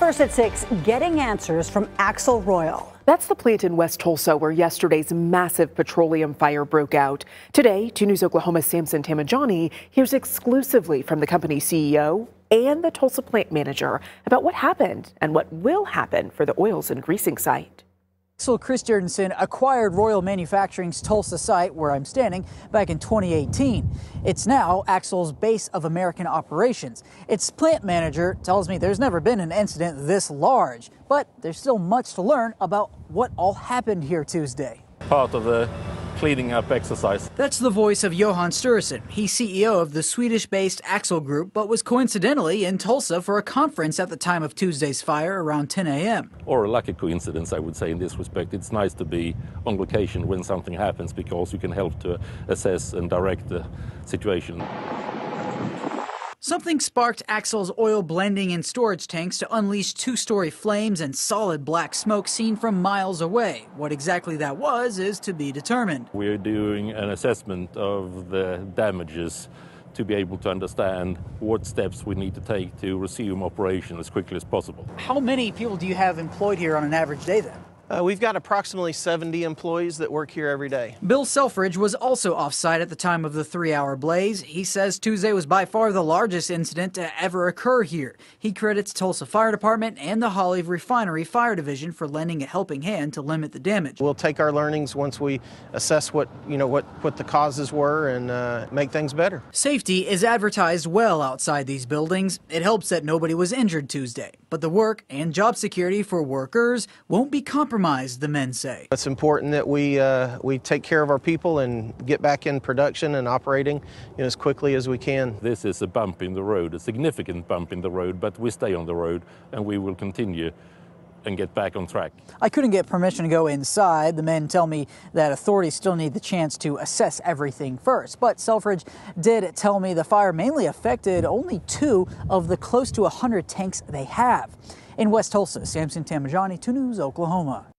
First at 6, getting answers from Axel Royal. That's the plant in West Tulsa where yesterday's massive petroleum fire broke out. Today, 2 News Oklahoma's Samson Tamijani hears exclusively from the company's CEO and the Tulsa plant manager about what happened and what will happen for the oils and greasing site. Axel Christiernsson acquired Royal Manufacturing's Tulsa site, where I'm standing, back in 2018. It's now Axel's base of American operations. Its plant manager tells me there's never been an incident this large, but there's still much to learn about what all happened here Tuesday. Part of the cleaning up exercise. That's the voice of Johan Sturesen. He's CEO of the Swedish based Axel Group, but was coincidentally in Tulsa for a conference at the time of Tuesday's fire around 10 a.m. Or a lucky coincidence, I would say, in this respect. It's nice to be on location when something happens because you can help to assess and direct the situation. Something sparked Axel's oil blending and storage tanks to unleash two story flames and solid black smoke seen from miles away. What exactly that was is to be determined. We're doing an assessment of the damages to be able to understand what steps we need to take to resume operation as quickly as possible. How many people do you have employed here on an average day then? Uh, we've got approximately 70 employees that work here every day. Bill Selfridge was also offsite at the time of the three hour blaze. He says Tuesday was by far the largest incident to ever occur here. He credits Tulsa Fire Department and the Holly Refinery Fire Division for lending a helping hand to limit the damage. We'll take our learnings once we assess what, you know, what, what the causes were and uh, make things better. Safety is advertised well outside these buildings. It helps that nobody was injured Tuesday, but the work and job security for workers won't be compromised compromised, the men say. It's important that we, uh, we take care of our people and get back in production and operating you know, as quickly as we can. This is a bump in the road, a significant bump in the road, but we stay on the road and we will continue and get back on track. I couldn't get permission to go inside. The men tell me that authorities still need the chance to assess everything first. But Selfridge did tell me the fire mainly affected only two of the close to 100 tanks they have. In West Tulsa, Samson Tamijani, 2 News, Oklahoma.